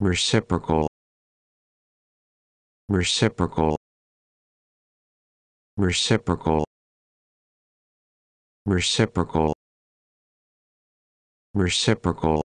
reciprocal. Reciprocal. Reciprocal. Reciprocal. Reciprocal.